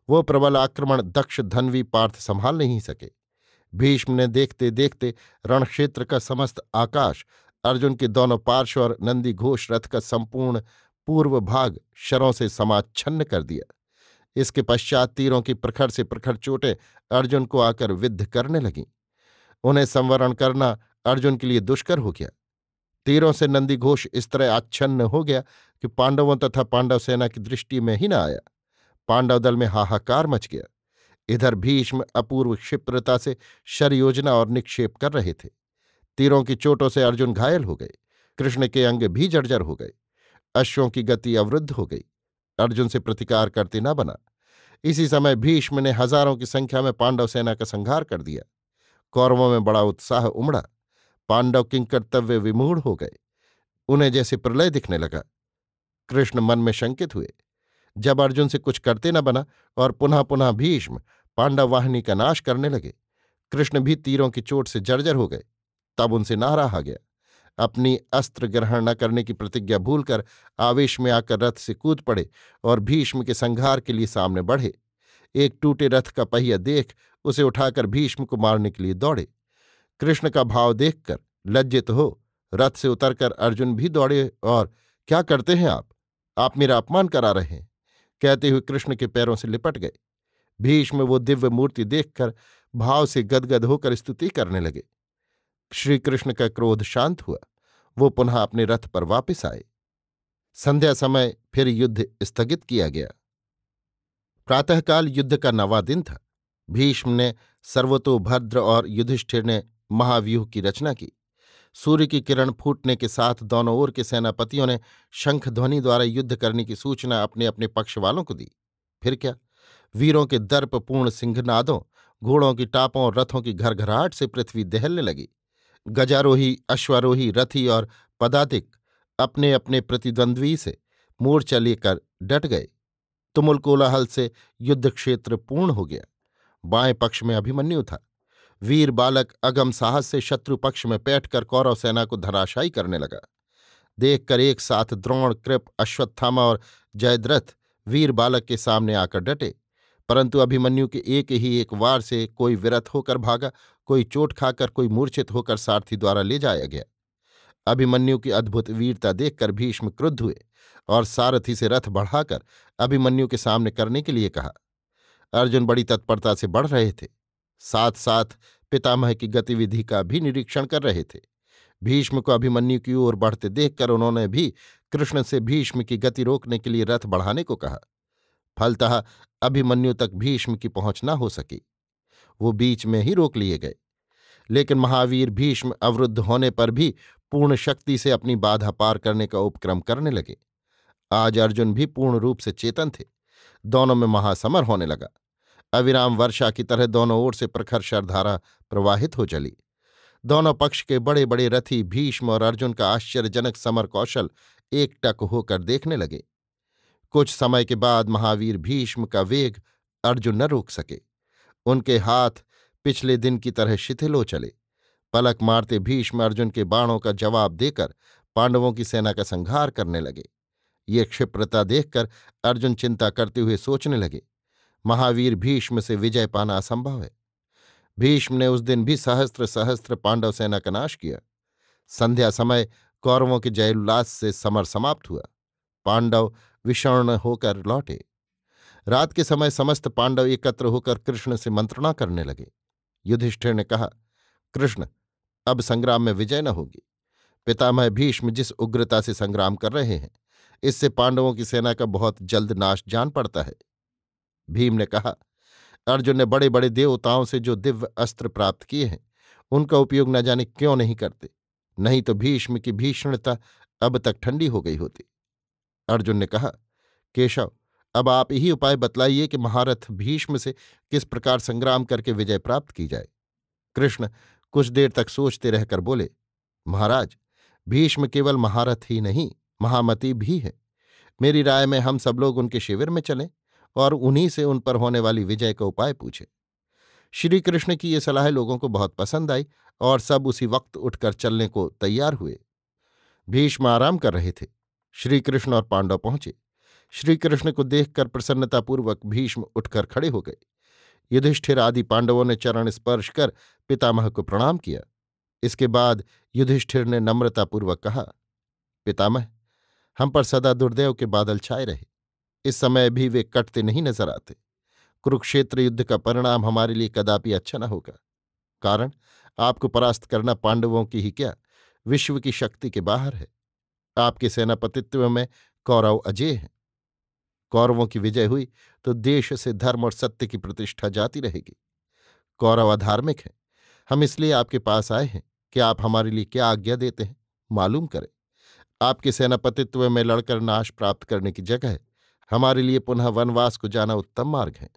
वो प्रबल आक्रमण दक्ष धनवी पार्थ संभाल नहीं सके। भीष्म ने देखते देखते रणक्षेत्र का समस्त आकाश, अर्जुन के दोनों पार्श्व और नंदी घोष रथ का संपूर्ण पूर्व भाग शरों से समाच्छन्न कर दिया। इसके पश्चात तीरों की प्रखर से प्रखर चोटें अर्जुन को आकर विद्ध करने लगीं। उन्हें संवरण करना अर्जुन के लिए दुष्कर हो गया। तीरों से नंदी घोष इस तरह आच्छन्न हो गया कि पांडवों तथा पांडव सेना की दृष्टि में ही न आया। पांडव दल में हाहाकार मच गया। इधर भीष्म अपूर्व क्षिप्रता से शर योजना और निक्षेप कर रहे थे। तीरों की चोटों से अर्जुन घायल हो गए। कृष्ण के अंग भी जर्जर हो गए। अश्वों की गति अवरुद्ध हो गई। अर्जुन से प्रतिकार करते न बना। इसी समय भीष्म ने हज़ारों की संख्या में पांडव सेना का संहार कर दिया। कौरवों में बड़ा उत्साह उमड़ा। पांडव किंकर्तव्य विमूढ़ हो गए। उन्हें जैसे प्रलय दिखने लगा। कृष्ण मन में शंकित हुए। जब अर्जुन से कुछ करते न बना और पुनः पुनः भीष्म पांडव वाहिनी का नाश करने लगे, कृष्ण भी तीरों की चोट से जर्जर हो गए। तब उनसे ना रहा गया। अपनी अस्त्र ग्रहण न करने की प्रतिज्ञा भूलकर आवेश में आकर रथ से कूद पड़े और भीष्म के संहार के लिए सामने बढ़े। एक टूटे रथ का पहिया देख उसे उठाकर भीष्म को मारने के लिए दौड़े। कृष्ण का भाव देखकर लज्जित हो, रथ से उतरकर अर्जुन भी दौड़े और, क्या करते हैं आप? आप मेरा अपमान करा रहे हैं। कहते हुए कृष्ण के पैरों से लिपट गए। भीष्म वो दिव्य मूर्ति देखकर भाव से गदगद होकर स्तुति करने लगे। श्री कृष्ण का क्रोध शांत हुआ। वो पुनः अपने रथ पर वापस आए। संध्या समय फिर युद्ध स्थगित किया गया। प्रातःकाल युद्ध का नवा दिन था। भीष्म ने सर्वतोभद्र और युधिष्ठिर ने महाव्यूह की रचना की। सूर्य की किरण फूटने के साथ दोनों ओर के सेनापतियों ने शंख ध्वनि द्वारा युद्ध करने की सूचना अपने अपने पक्ष वालों को दी। फिर क्या? वीरों के दर्पपूर्ण सिंहनादों, घोड़ों की टापों और रथों की घरघराहट से पृथ्वी दहलने लगी। गजारोही, अश्वारोही, रथी और पदातिक अपने अपने प्रतिद्वंद्वी से मोर्चा लेकर डट गए। तुमुल कोलाहल से युद्ध क्षेत्र पूर्ण हो गया। बाएँ पक्ष में अभिमन्यु था। वीर बालक अगम साहस से शत्रु पक्ष में बैठकर कौरव सेना को धराशायी करने लगा। देखकर एक साथ द्रोण, कृप, अश्वत्थामा और जयद्रथ वीर बालक के सामने आकर डटे। परंतु अभिमन्यु के एक ही एक वार से कोई विरत होकर भागा, कोई चोट खाकर, कोई मूर्छित होकर सारथी द्वारा ले जाया गया। अभिमन्यु की अद्भुत वीरता देखकर भीष्म क्रुद्ध हुए और सारथी से रथ बढ़ाकर अभिमन्यु के सामने करने के लिए कहा। अर्जुन बड़ी तत्परता से बढ़ रहे थे। साथ साथ पितामह की गतिविधि का भी निरीक्षण कर रहे थे। भीष्म को अभिमन्यु की ओर बढ़ते देखकर उन्होंने भी कृष्ण से भीष्म की गति रोकने के लिए रथ बढ़ाने को कहा। फलतः अभिमन्यु तक भीष्म की पहुँच न हो सकी। वो बीच में ही रोक लिए गए। लेकिन महावीर भीष्म अवरुद्ध होने पर भी पूर्ण शक्ति से अपनी बाधा पार करने का उपक्रम करने लगे। आज अर्जुन भी पूर्ण रूप से चेतन थे। दोनों में महासमर होने लगा। अविराम वर्षा की तरह दोनों ओर से प्रखर शरधारा प्रवाहित हो चली। दोनों पक्ष के बड़े बड़े रथी भीष्म और अर्जुन का आश्चर्यजनक समर कौशल एकटक होकर देखने लगे। कुछ समय के बाद महावीर भीष्म का वेग अर्जुन न रोक सके। उनके हाथ पिछले दिन की तरह शिथिल हो चले। पलक मारते भीष्म अर्जुन के बाणों का जवाब देकर पांडवों की सेना का संहार करने लगे। ये क्षिप्रता देखकर अर्जुन चिंता करते हुए सोचने लगे। महावीर भीष्म से विजय पाना असंभव है। भीष्म ने उस दिन भी सहस्त्र सहस्त्र पांडव सेना का नाश किया। संध्या समय कौरवों के जयोल्लास से समर समाप्त हुआ। पांडव विषर्ण होकर लौटे। रात के समय समस्त पांडव एकत्र होकर कृष्ण से मंत्रणा करने लगे। युधिष्ठिर ने कहा, कृष्ण, अब संग्राम में विजय न होगी। पितामह भीष्म जिस उग्रता से संग्राम कर रहे हैं, इससे पांडवों की सेना का बहुत जल्द नाश जान पड़ता है। भीम ने कहा, अर्जुन ने बड़े बड़े देवताओं से जो दिव्य अस्त्र प्राप्त किए हैं, उनका उपयोग न जाने क्यों नहीं करते? नहीं तो भीष्म की भीषणता अब तक ठंडी हो गई होती। अर्जुन ने कहा, केशव, अब आप यही उपाय बतलाइए कि महारथ भीष्म से किस प्रकार संग्राम करके विजय प्राप्त की जाए? कृष्ण कुछ देर तक सोचते रहकर बोले, महाराज, भीष्म केवल महारथ ही नहीं, महामती भी है। मेरी राय में हम सब लोग उनके शिविर में चलें। और उन्हीं से उन पर होने वाली विजय का उपाय पूछे। श्री कृष्ण की ये सलाह लोगों को बहुत पसंद आई और सब उसी वक्त उठकर चलने को तैयार हुए। भीष्म आराम कर रहे थे। श्री कृष्ण और पांडव पहुँचे। श्री कृष्ण को देखकर प्रसन्नतापूर्वक भीष्म उठकर खड़े हो गए। युधिष्ठिर आदि पांडवों ने चरण स्पर्श कर पितामह को प्रणाम किया। इसके बाद युधिष्ठिर ने नम्रतापूर्वक कहा, पितामह, हम पर सदा दुर्दैव के बादल छाए रहे। इस समय भी वे कटते नहीं नज़र आते। कुरुक्षेत्र युद्ध का परिणाम हमारे लिए कदापि अच्छा न होगा। कारण, आपको परास्त करना पांडवों की ही क्या? विश्व की शक्ति के बाहर है। आपके सेनापतित्व में कौरव अजय हैं। कौरवों की विजय हुई तो देश से धर्म और सत्य की प्रतिष्ठा जाती रहेगी। कौरव अधार्मिक है। हम इसलिए आपके पास आए हैं कि आप हमारे लिए क्या आज्ञा देते हैं, मालूम करें। आपके सेनापतित्व में लड़कर नाश प्राप्त करने की जगह हमारे लिए पुनः वनवास को जाना उत्तम मार्ग है।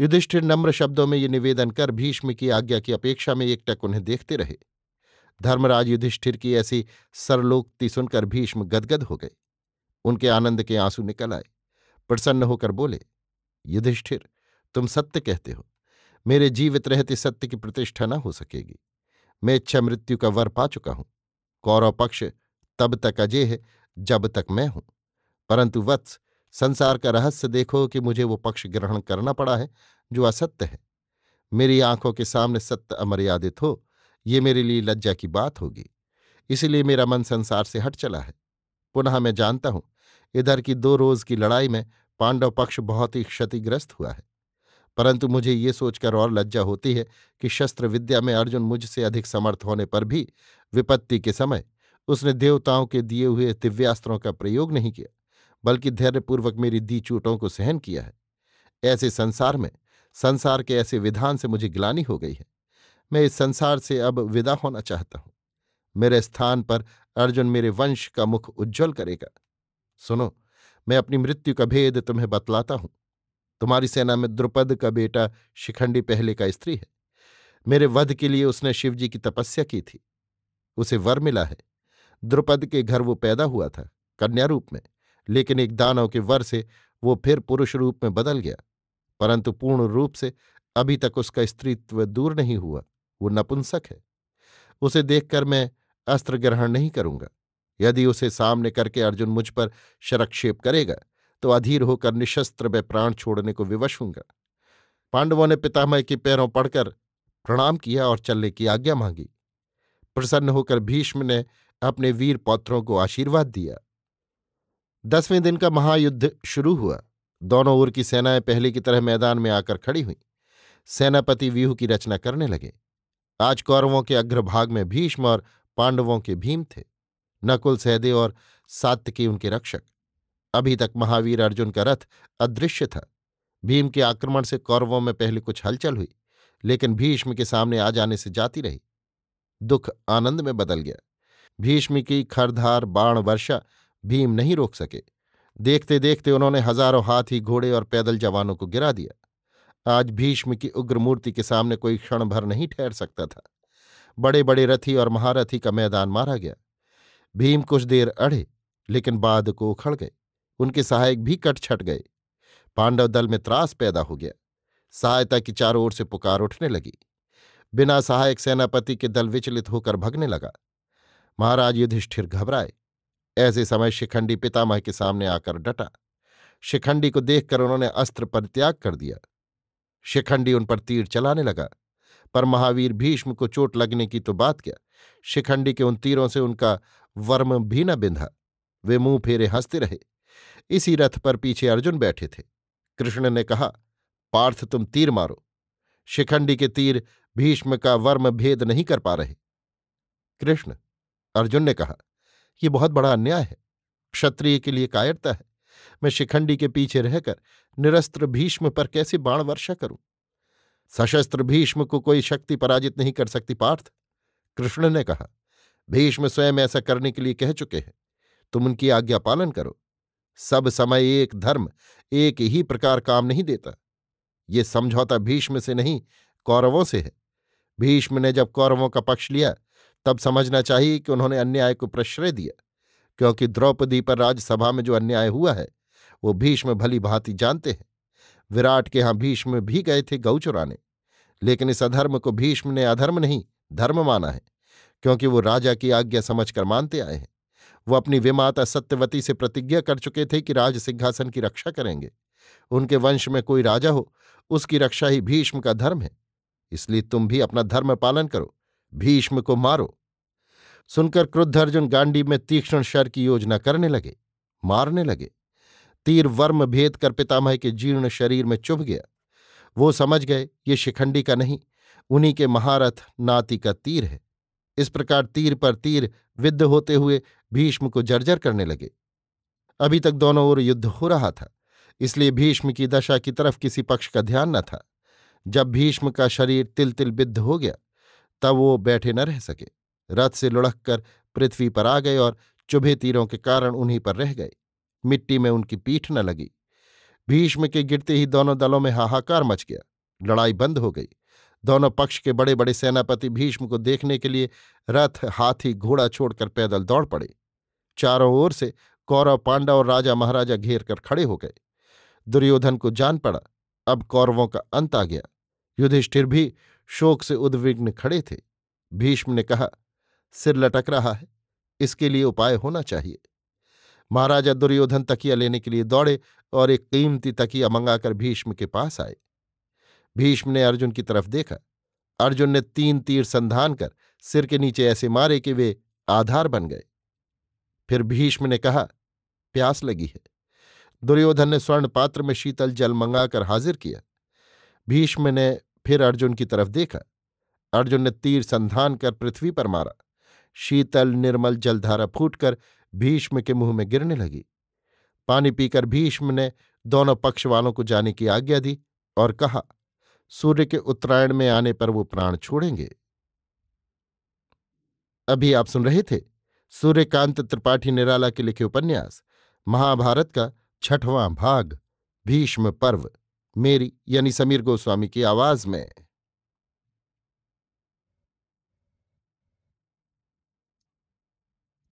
युधिष्ठिर नम्र शब्दों में ये निवेदन कर भीष्म की आज्ञा की अपेक्षा में एकटक उन्हें देखते रहे। धर्मराज युधिष्ठिर की ऐसी सरलोक्ति सुनकर भीष्म गदगद हो गए। उनके आनंद के आँसू निकल आए। प्रसन्न होकर बोले, युधिष्ठिर, तुम सत्य कहते हो। मेरे जीवित रहते सत्य की प्रतिष्ठा न हो सकेगी। मैं इच्छा मृत्यु का वर पा चुका हूँ। कौरव पक्ष तब तक अजय है जब तक मैं हूँ। परंतु वत्स संसार का रहस्य देखो कि मुझे वो पक्ष ग्रहण करना पड़ा है, जो असत्य है। मेरी आँखों के सामने सत्य अमर्यादित हो, ये मेरे लिए लज्जा की बात होगी। इसलिए मेरा मन संसार से हट चला है। पुनः मैं जानता हूँ, इधर की दो रोज की लड़ाई में पांडव पक्ष बहुत ही क्षतिग्रस्त हुआ है। परंतु मुझे ये सोचकर और लज्जा होती है कि शस्त्र विद्या में अर्जुन मुझसे अधिक समर्थ होने पर भी विपत्ति के समय उसने देवताओं के दिए हुए दिव्यास्त्रों का प्रयोग नहीं किया। बल्कि धैर्यपूर्वक मेरी दी चूटों को सहन किया है। ऐसे संसार में, संसार के ऐसे विधान से मुझे ग्लानी हो गई है। मैं इस संसार से अब विदा होना चाहता हूँ। मेरे स्थान पर अर्जुन मेरे वंश का मुख उज्जवल करेगा। सुनो, मैं अपनी मृत्यु का भेद तुम्हें बतलाता हूँ। तुम्हारी सेना में द्रुपद का बेटा शिखंडी पहले का स्त्री है। मेरे वध के लिए उसने शिवजी की तपस्या की थी। उसे वर मिला है। द्रुपद के घर वो पैदा हुआ था कन्या रूप में। लेकिन एक दानव के वर से वो फिर पुरुष रूप में बदल गया। परंतु पूर्ण रूप से अभी तक उसका स्त्रीत्व दूर नहीं हुआ। वो नपुंसक है। उसे देखकर मैं अस्त्र ग्रहण नहीं करूँगा। यदि उसे सामने करके अर्जुन मुझ पर शरक्षेप करेगा तो अधीर होकर निशस्त्र में प्राण छोड़ने को विवश हूँगा पांडवों ने पितामह के पैरों पड़कर प्रणाम किया और चलने की आज्ञा मांगी। प्रसन्न होकर भीष्म ने अपने वीर पौत्रों को आशीर्वाद दिया। दसवें दिन का महायुद्ध शुरू हुआ। दोनों ओर की सेनाएँ पहले की तरह मैदान में आकर खड़ी हुई। सेनापति व्यूह की रचना करने लगे। आज कौरवों के अग्रभाग में भीष्म और पांडवों के भीम थे। नकुल सहदेव और सात्यकी उनके रक्षक। अभी तक महावीर अर्जुन का रथ अदृश्य था। भीम के आक्रमण से कौरवों में पहले कुछ हलचल हुई, लेकिन भीष्म के सामने आ जाने से जाती रही। दुख आनंद में बदल गया। भीष्म की खरधार बाण वर्षा भीम नहीं रोक सके। देखते देखते उन्होंने हज़ारों हाथी, घोड़े और पैदल जवानों को गिरा दिया। आज भीष्म की उग्र मूर्ति के सामने कोई क्षण भर नहीं ठहर सकता था। बड़े बड़े रथी और महारथी का मैदान मारा गया। भीम कुछ देर अड़े, लेकिन बाद को उखड़ गए। उनके सहायक भी कट छट गए। पांडव दल में त्रास पैदा हो गया। सहायता की चारों ओर से पुकार उठने लगी। बिना सहायक सेनापति के दल विचलित होकर भगने लगा। महाराज युधिष्ठिर घबराए। ऐसे समय शिखंडी पितामह के सामने आकर डटा। शिखंडी को देखकर उन्होंने अस्त्र परित्याग कर दिया। शिखंडी उन पर तीर चलाने लगा, पर महावीर भीष्म को चोट लगने की तो बात क्या? शिखंडी के उन तीरों से उनका वर्म भी न बिंधा, वे मुँह फेरे हँसते रहे। इसी रथ पर पीछे अर्जुन बैठे थे। कृष्ण ने कहा, पार्थ, तुम तीर मारो। शिखंडी के तीर भीष्म का वर्म भेद नहीं कर पा रहे। कृष्ण, अर्जुन ने कहा यह बहुत बड़ा अन्याय है। क्षत्रिय के लिए कायरता है। मैं शिखंडी के पीछे रहकर निरस्त्र भीष्म पर कैसे बाण वर्षा करूँ? सशस्त्र भीष्म को कोई शक्ति पराजित नहीं कर सकती पार्थ। कृष्ण ने कहा, भीष्म स्वयं ऐसा करने के लिए कह चुके हैं। तुम उनकी आज्ञा पालन करो। सब समय एक धर्म, एक ही प्रकार काम नहीं देता। ये समझौता भीष्म से नहीं, कौरवों से है। भीष्म ने जब कौरवों का पक्ष लिया तब समझना चाहिए कि उन्होंने अन्याय को प्रश्रय दिया, क्योंकि द्रौपदी पर राज्यसभा में जो अन्याय हुआ है, वो भीष्म भली भांति जानते हैं। विराट के यहाँ भीष्म भी गए थे गौ चुराने लेकिन इस अधर्म को भीष्म ने अधर्म नहीं, धर्म माना है, क्योंकि वो राजा की आज्ञा समझकर मानते आए हैं। वो अपनी विमाता सत्यवती से प्रतिज्ञा कर चुके थे कि राज सिंहासन की रक्षा करेंगे। उनके वंश में कोई राजा हो, उसकी रक्षा ही भीष्म का धर्म है। इसलिए तुम भी अपना धर्म पालन करो। भीष्म को मारो। सुनकर क्रुद्ध अर्जुन गांडी में तीक्ष्ण शर की योजना करने लगे, मारने लगे। तीर वर्म भेद कर पितामह के जीर्ण शरीर में चुभ गया। वो समझ गए, ये शिखंडी का नहीं, उन्हीं के महारथ नाती का तीर है। इस प्रकार तीर पर तीर विद्ध होते हुए भीष्म को जर्जर करने लगे। अभी तक दोनों ओर युद्ध हो रहा था, इसलिए भीष्म की दशा की तरफ़ किसी पक्ष का ध्यान न था। जब भीष्म का शरीर तिल तिल बिद्ध हो गया तब वो बैठे न रह सके। रथ से लुढ़क कर पृथ्वी पर आ गए और चुभे तीरों के कारण उन्हीं पर रह गए। मिट्टी में उनकी पीठ न लगी। भीष्म के गिरते ही दोनों दलों में हाहाकार मच गया। लड़ाई बंद हो गई। दोनों पक्ष के बड़े बड़े सेनापति भीष्म को देखने के लिए रथ हाथी घोड़ा छोड़कर पैदल दौड़ पड़े। चारों ओर से कौरव पांडव और राजा महाराजा घेर कर खड़े हो गए। दुर्योधन को जान पड़ा। अब कौरवों का अंत आ गया। युधिष्ठिर भी शोक से उद्विग्न खड़े थे। भीष्म ने कहा, सिर लटक रहा है, इसके लिए उपाय होना चाहिए। महाराजा दुर्योधन तकिया लेने के लिए दौड़े और एक कीमती तकिया मंगाकर भीष्म के पास आए। भीष्म ने अर्जुन की तरफ़ देखा। अर्जुन ने तीन तीर संधान कर सिर के नीचे ऐसे मारे कि वे आधार बन गए। फिर भीष्म ने कहा, प्यास लगी है। दुर्योधन ने स्वर्ण पात्र में शीतल जल मंगाकर हाजिर किया। भीष्म ने फिर अर्जुन की तरफ़ देखा। अर्जुन ने तीर संधान कर पृथ्वी पर मारा। शीतल निर्मल जलधारा फूटकर भीष्म के मुँह में गिरने लगी। पानी पीकर भीष्म ने दोनों पक्ष वालों को जाने की आज्ञा दी और कहा, सूर्य के उत्तरायण में आने पर वो प्राण छोड़ेंगे। अभी आप सुन रहे थे सूर्यकांत त्रिपाठी निराला के लिखे उपन्यास, महाभारत का छठवां भाग, भीष्म पर्व। मेरी यानी समीर गोस्वामी की आवाज़ में।